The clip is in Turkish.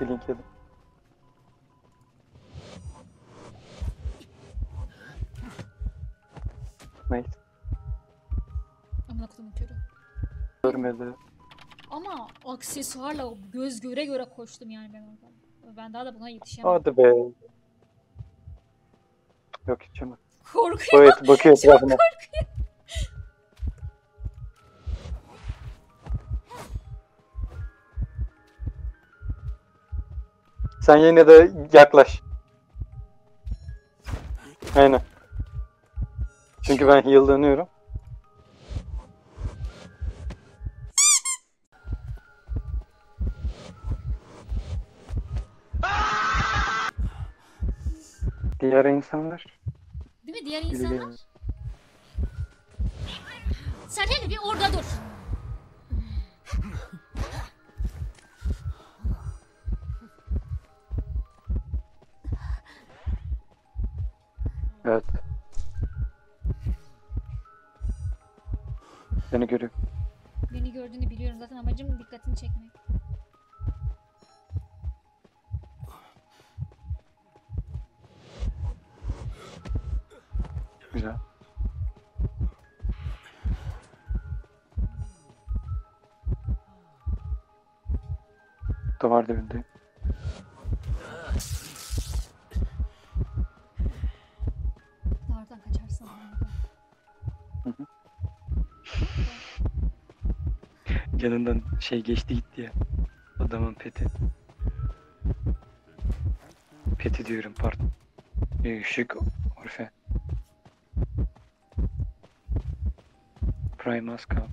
Bir link yedim. Neyse. Amına kodumun körü. Görmedi. Ama aksesuarla göz göre göre koştum yani ben orada. Ben daha da buna yetişemem. Hadi be. Yok içemem. Korkuyorum. Evet bakıyor etrafına. Sen yine de yaklaş. Aynen. Çünkü ben heal'lanıyorum. Diğer insanlar Değil mi diğer insanlar? Sen hele bir orada dur. Evet. Seni görüyor. Beni gördüğünü biliyorum zaten amacım dikkatini çekmek. Güzel. Duvar dibinde. Kaçarsın? Yanından şey geçti gitti ya. Adamın peti. Peti diyorum pardon. Şık Orfe. Primus kaldı.